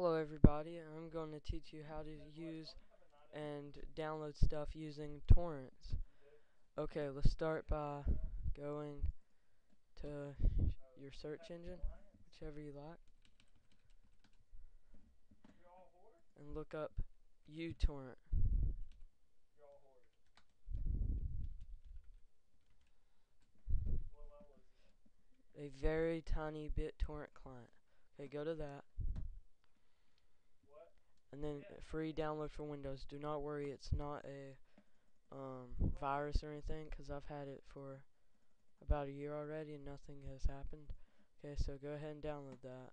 Hello everybody, I'm going to teach you how to use and download stuff using torrents. Okay, let's start by going to your search engine, whichever you like, and look up uTorrent. A very tiny BitTorrent client. Okay, go to that and then free download for Windows. Do not worry, it's not a um, virus or anything because I've had it for about a year already and nothing has happened. Okay, so go ahead and download that.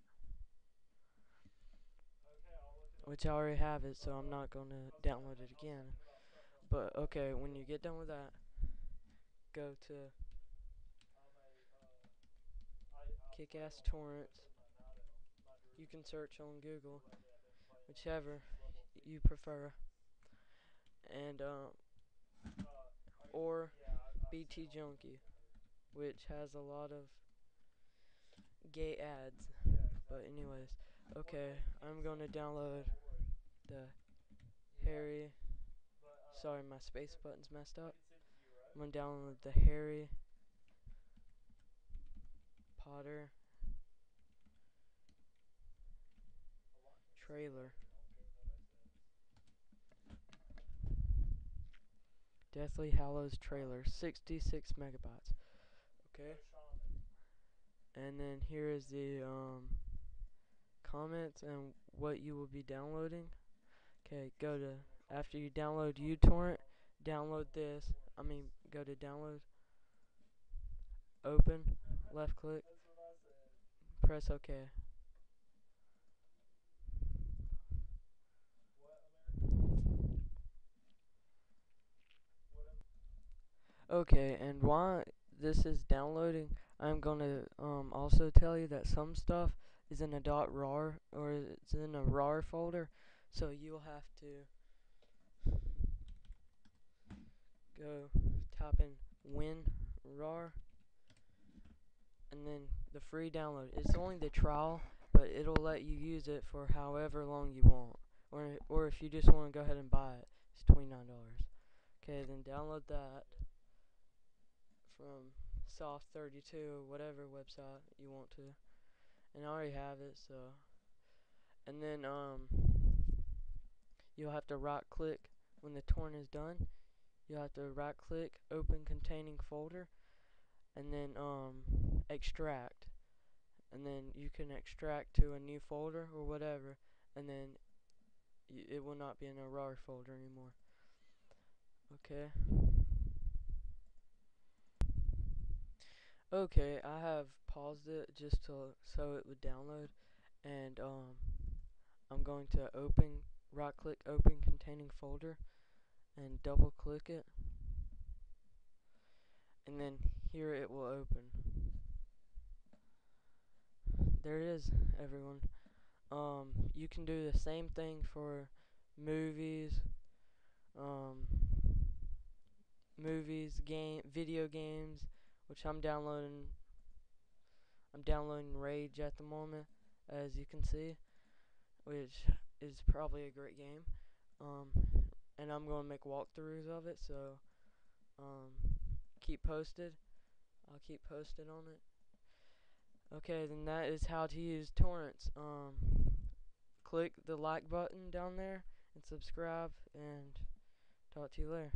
Which I already have it, so I'm not going to download it again. But okay, when you get done with that, go to Kick-Ass Torrents. You can search on Google whichever you prefer, and um, or BT Junkie, which has a lot of gay ads. But anyways, okay, I'm to download the Harry. Sorry, my space button's messed up. I'm to download the Harry Potter trailer. Deathly Hallows trailer, 66 megabytes. Okay. And then here is the um, comments and what you will be downloading. Okay, go to after you download uTorrent, download this. I mean, go to download, open, left click, press OK. Okay, and while this is downloading, I'm going to um, also tell you that some stuff is in a dot .rar or it's in a RAR folder, so you'll have to go type in WinRAR and then the free download. It's only the trial, but it'll let you use it for however long you want. Or or if you just want to go ahead and buy it, it's $29. Okay, then download that from Soft32 whatever website you want to. And I already have it, so. And then um, you'll have to right click when the torrent is done. You'll have to right click open containing folder and then um, extract. And then you can extract to a new folder or whatever, and then it will not be in a RAR folder anymore. Okay. Okay, I have paused it just to so it would download, and um, I'm going to open, right click open containing folder, and double click it, and then here it will open. There it is, everyone. Um, you can do the same thing for movies, um, movies, game, video games which I'm downloading. I'm downloading Rage at the moment, as you can see, which is probably a great game. Um, and I'm going to make walkthroughs of it, so um, keep posted. I'll keep posted on it. Okay, then that is how to use torrents. Um, click the like button down there and subscribe, and talk to you later.